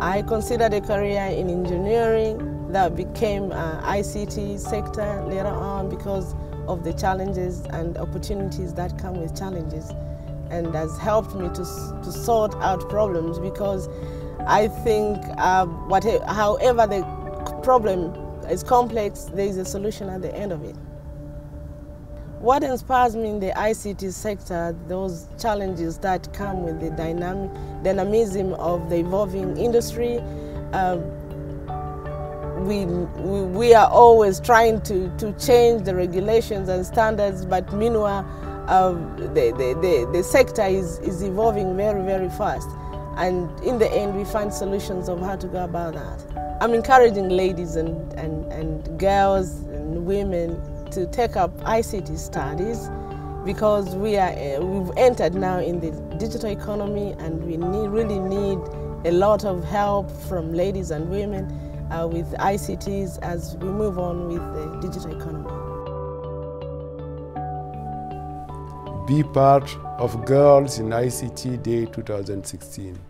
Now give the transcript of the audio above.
I considered a career in engineering that became uh, ICT sector later on because of the challenges and opportunities that come with challenges and has helped me to, to sort out problems because I think uh, whatever, however the problem is complex, there is a solution at the end of it. What inspires me in the ICT sector, those challenges that come with the dynamic, dynamism of the evolving industry. Um, we, we, we, are always trying to, to change the regulations and standards, but meanwhile, uh, the, the, the, the sector is, is evolving very, very fast. And in the end, we find solutions of how to go about that. I'm encouraging ladies and, and, and girls and women to take up ICT studies because we are uh, we've entered now in the digital economy and we need, really need a lot of help from ladies and women uh, with ICTs as we move on with the digital economy. Be part of Girls in ICT Day 2016.